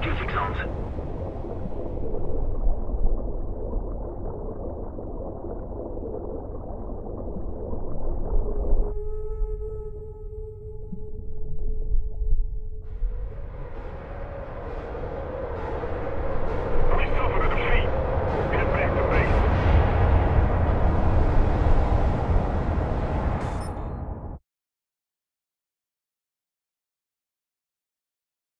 strategic zones.